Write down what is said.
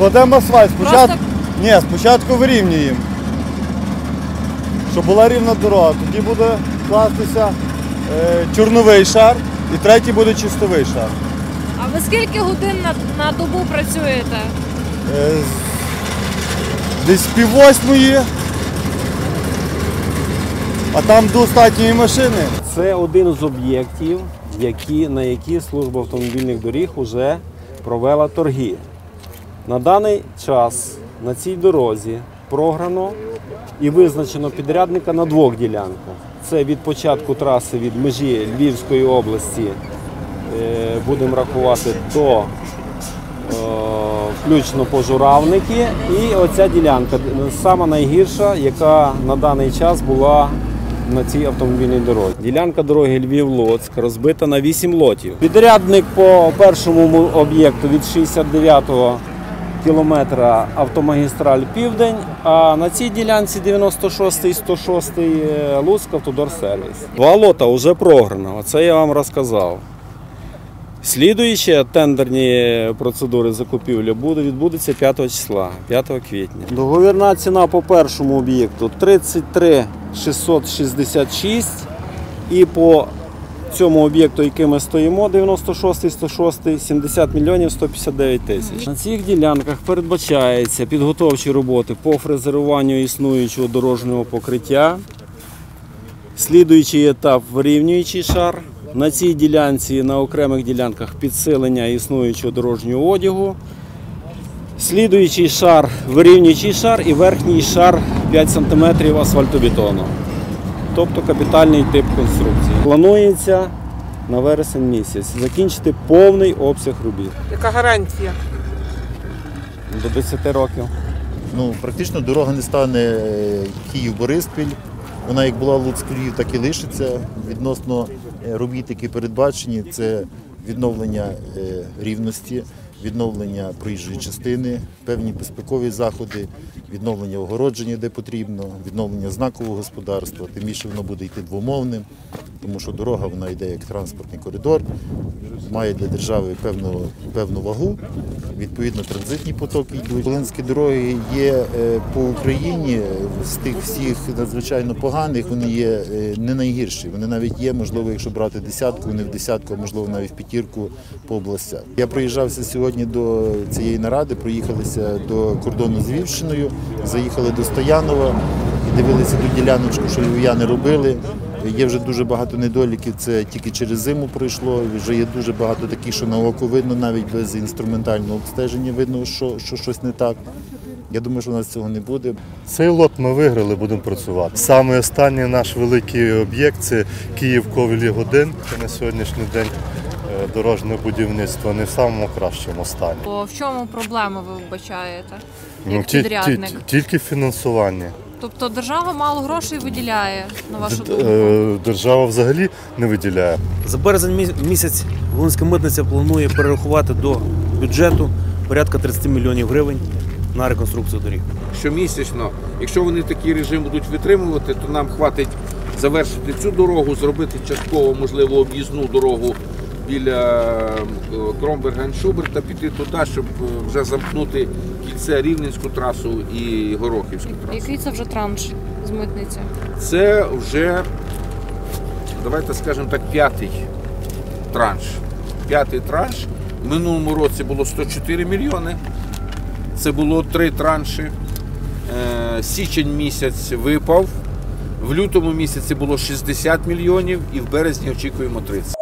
Кладемо асфальт. Спочатку, Просто- ні, спочатку вирівнюємо. Щоб була рівна дорога. Тоді буде кластися е, чорновий шар і третій буде чистовий шар. А ви скільки годин на, на добу працюєте? Е, з- десь пів восьмої, а там достатньої машини. Це один з об'єктів, які, на які служба автомобільних доріг вже провела торги. На даний час на цій дорозі програно і визначено підрядника на двох ділянках. Це від початку траси від межі Львівської області, е, будемо рахувати до е, включно по журавники. І оця ділянка сама найгірша, яка на даний час була на цій автомобільній дорозі. Ділянка дороги Львів-Лоцьк розбита на 8 лотів. Підрядник по першому об'єкту від 69-го кілометра автомагістраль Південь, а на цій ділянці 96 і 106 е, Луцьк автодорсервіс. Два лота вже програно, оце я вам розказав. Слідуючі тендерні процедури закупівлі буде відбудеться 5 числа, 5 квітня. Договірна ціна по першому об'єкту 33 666 і по цьому об'єкту, який ми стоїмо, 96 106 70 мільйонів 159 тисяч. На цих ділянках передбачається підготовчі роботи по фрезеруванню існуючого дорожнього покриття. Слідуючий етап вирівнюючий шар. На цій ділянці на окремих ділянках підсилення існуючого дорожнього одягу. Слідуючий шар вирівнюючий шар і верхній шар 5 см асфальтобетону. Тобто капітальний тип конструкції. Планується на вересень місяць закінчити повний обсяг робіт Яка гарантія? до 10 років. Ну, практично дорога не стане е, Київ-Бориспіль. Вона як була Луцьк-Львів, так і лишиться. Відносно е, робіт, які передбачені, це відновлення е, рівності, відновлення проїжджої частини, певні безпекові заходи, відновлення огородження, де потрібно, відновлення знакового господарства. Тим більше воно буде йти двомовним, тому що дорога вона йде як транспортний коридор, має для держави певну, певну вагу. Відповідно, транзитні потоки. Волинські дороги є е, по Україні з тих всіх надзвичайно поганих. Вони є е, не найгірші. Вони навіть є, можливо, якщо брати десятку, не в десятку, а можливо навіть в п'ятірку по областях. Я приїжджався сьогодні до цієї наради, проїхалися до кордону з Львівщиною, заїхали до Стоянова і дивилися ту діляночку, що львів'яни робили. Є вже дуже багато недоліків, це тільки через зиму пройшло. Вже є дуже багато таких, що на око видно, навіть без інструментального обстеження видно, що, що щось не так. Я думаю, що у нас цього не буде. Цей лот ми виграли, будемо працювати. Саме останній наш великий об'єкт це Київ Ковелі Годин. На сьогоднішній день дорожнє будівництво не в самому кращому стані. Бо в чому проблему ви вбачаєте? Як Ну, ті- ті- підрядник? тільки фінансування. Тобто держава мало грошей виділяє, на вашу думку? е, Держава взагалі не виділяє. За березень мі- місяць Волинська митниця планує перерахувати до бюджету порядка 30 мільйонів гривень на реконструкцію доріг. щомісячно. Якщо вони такий режим будуть витримувати, то нам хватить завершити цю дорогу, зробити частково, можливо, об'їзну дорогу біля е, Кромберга і Шуберта, піти туди, щоб е, вже замкнути кільце Рівненську трасу і Горохівську трасу. Який це вже транш з митниці? Це вже, давайте скажемо так, п'ятий транш. П'ятий транш. В минулому році було 104 мільйони. Це було три транші. Е, Січень місяць випав. В лютому місяці було 60 мільйонів і в березні очікуємо 30.